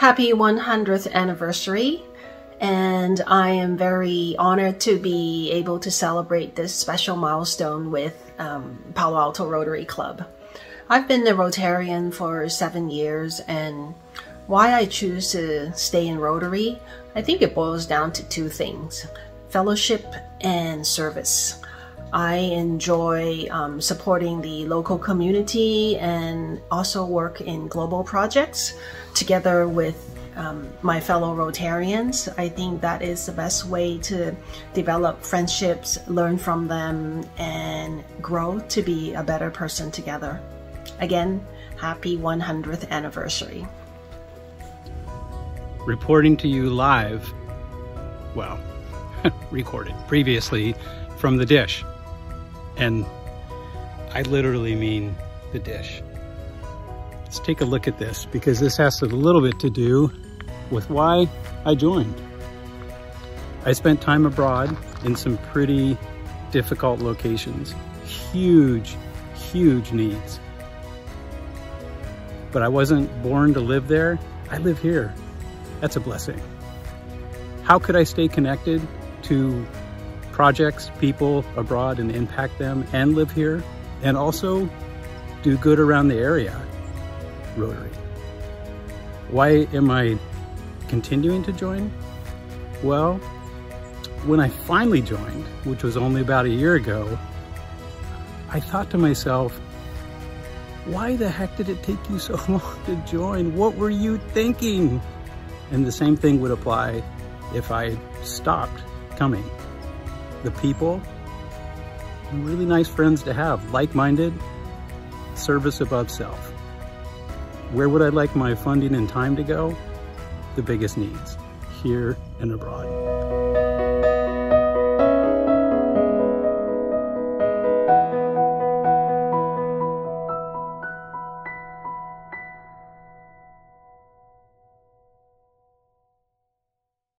happy 100th anniversary. And I am very honored to be able to celebrate this special milestone with um, Palo Alto Rotary Club. I've been a Rotarian for seven years and why I choose to stay in Rotary, I think it boils down to two things, fellowship and service. I enjoy um, supporting the local community and also work in global projects together with um, my fellow Rotarians. I think that is the best way to develop friendships, learn from them, and grow to be a better person together. Again, happy 100th anniversary. Reporting to you live, well, recorded previously from the dish. And I literally mean the dish. Let's take a look at this because this has a little bit to do with why I joined. I spent time abroad in some pretty difficult locations, huge, huge needs. But I wasn't born to live there. I live here. That's a blessing. How could I stay connected to projects, people abroad and impact them and live here and also do good around the area, Rotary. Why am I continuing to join? Well, when I finally joined, which was only about a year ago, I thought to myself, why the heck did it take you so long to join? What were you thinking? And the same thing would apply if I stopped coming the people, really nice friends to have, like-minded, service above self. Where would I like my funding and time to go? The biggest needs, here and abroad.